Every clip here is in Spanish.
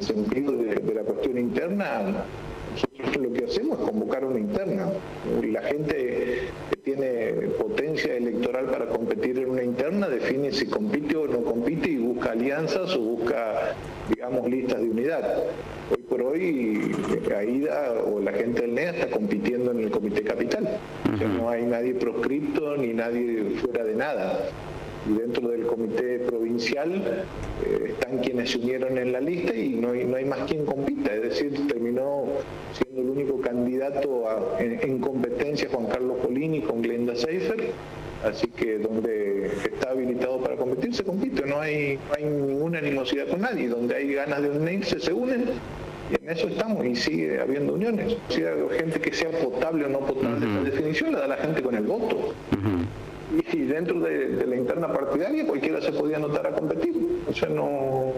sentido de, la cuestión interna, nosotros lo que hacemos es convocar una interna. La gente que tiene potencia electoral para competir en una interna define si compite o no compite y busca alianzas o busca, digamos, listas de unidad. Hoy por hoy, AIDA o la gente del NEA está compitiendo en el Comité Capital. O sea, no hay nadie proscripto ni nadie fuera de nada y dentro del comité provincial eh, están quienes se unieron en la lista y no hay, no hay más quien compita, es decir, terminó siendo el único candidato en, competencia Juan Carlos Polini con Glenda Seifer, así que donde está habilitado para competir se compite, no hay, hay ninguna animosidad con nadie, donde hay ganas de unirse se unen. Y en eso estamos y sigue habiendo uniones. Si hay gente que sea potable o no potable, la definición la da la gente con el voto y dentro de, la interna partidaria cualquiera se podía anotar a competir. O sea, no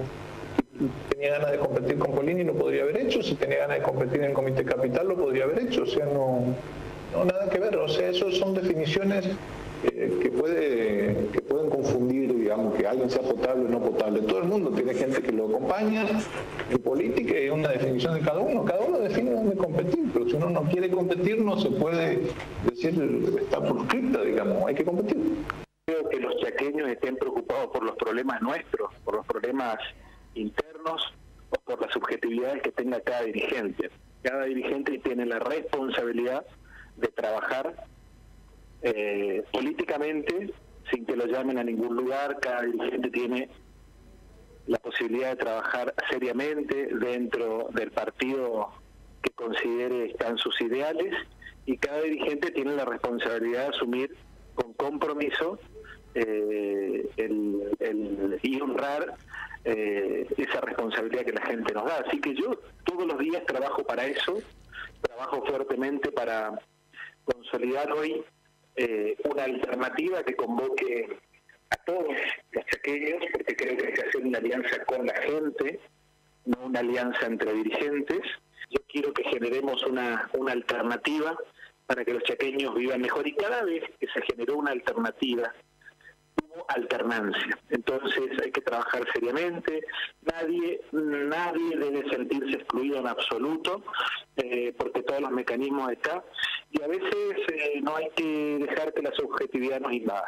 si tenía ganas de competir con Polini lo podría haber hecho, si tenía ganas de competir en Comité Capital lo podría haber hecho, o sea, no, no nada que ver, o sea, eso son definiciones eh, que, puede, que pueden confundir, digamos, que alguien sea potable o no potable. Todo el mundo tiene gente que lo acompaña en política y una definición de cada uno. Cada uno define dónde competir, pero si uno no quiere competir no se puede decir, está proscripta, digamos, hay que competir. Creo que los chaqueños estén preocupados por los problemas nuestros, por los problemas internos o por las subjetividades que tenga cada dirigente. Cada dirigente tiene la responsabilidad de trabajar eh, políticamente, sin que lo llamen a ningún lugar, cada dirigente tiene la posibilidad de trabajar seriamente dentro del partido que considere están sus ideales y cada dirigente tiene la responsabilidad de asumir con compromiso eh, el, y honrar eh, esa responsabilidad que la gente nos da. Así que yo todos los días trabajo para eso, trabajo fuertemente para consolidar hoy eh, una alternativa que convoque a todos los chaqueños, porque creo que hay que hacer una alianza con la gente, no una alianza entre dirigentes. Yo quiero que generemos una, una alternativa para que los chaqueños vivan mejor y cada vez que se generó una alternativa alternancia. Entonces hay que trabajar seriamente. Nadie, nadie debe sentirse excluido en absoluto, eh, porque todos los mecanismos están. Y a veces eh, no hay que dejar que la subjetividad nos invada.